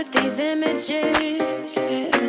with these images. Yeah.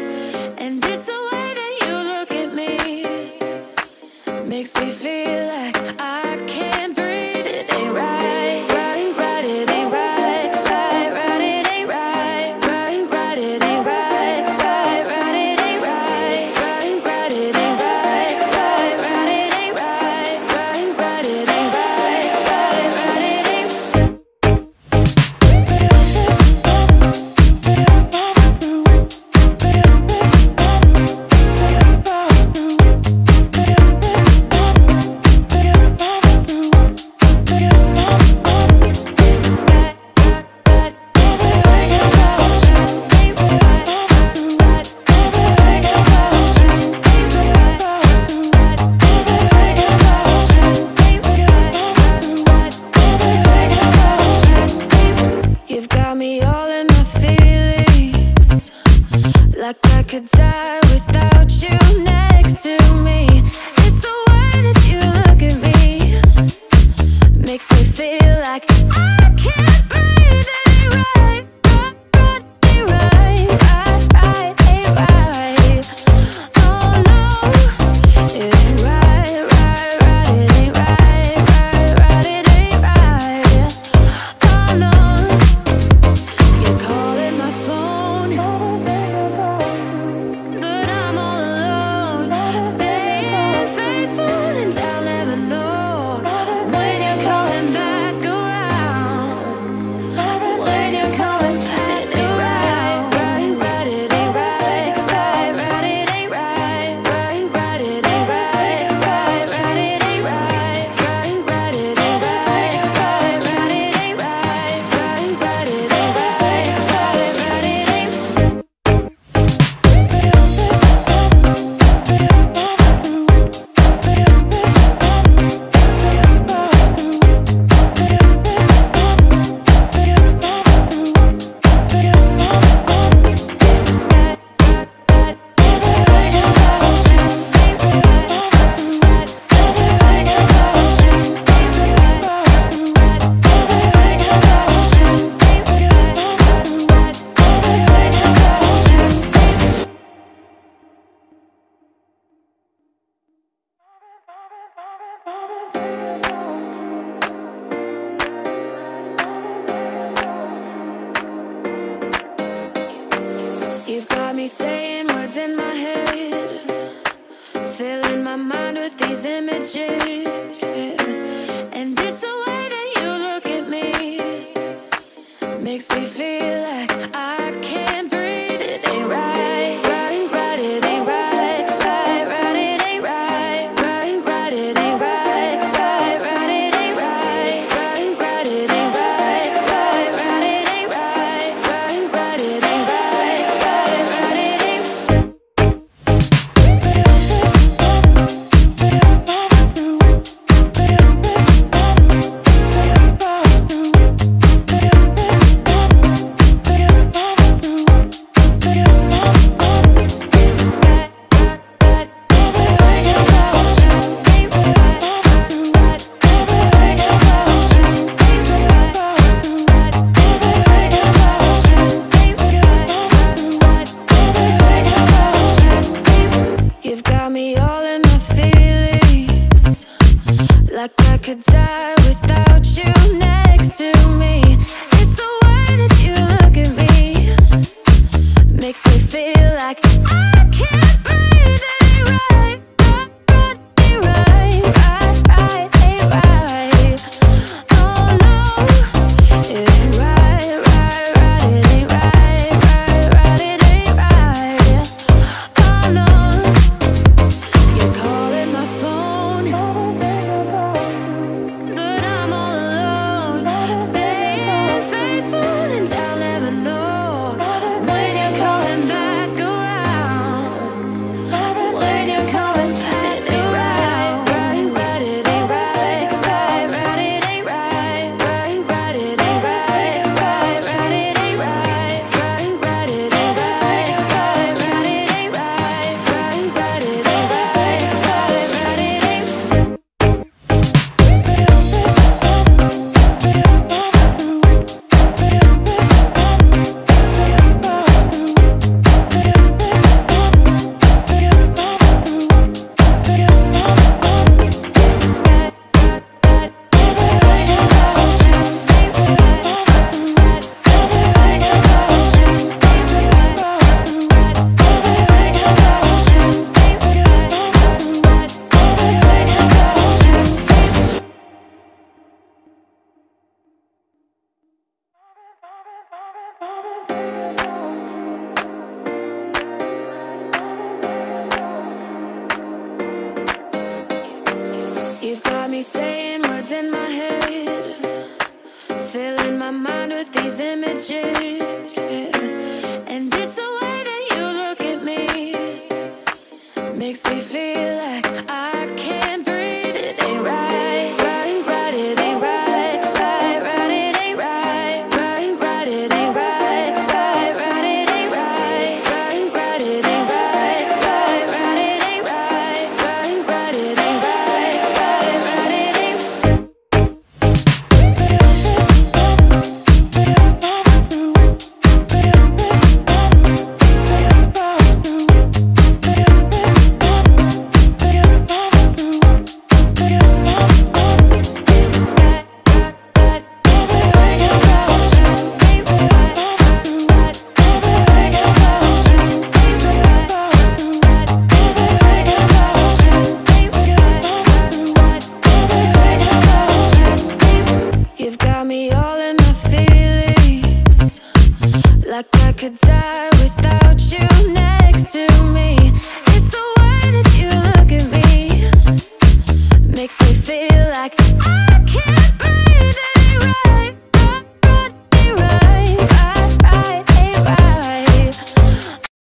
Makes me feel like I could die with these images.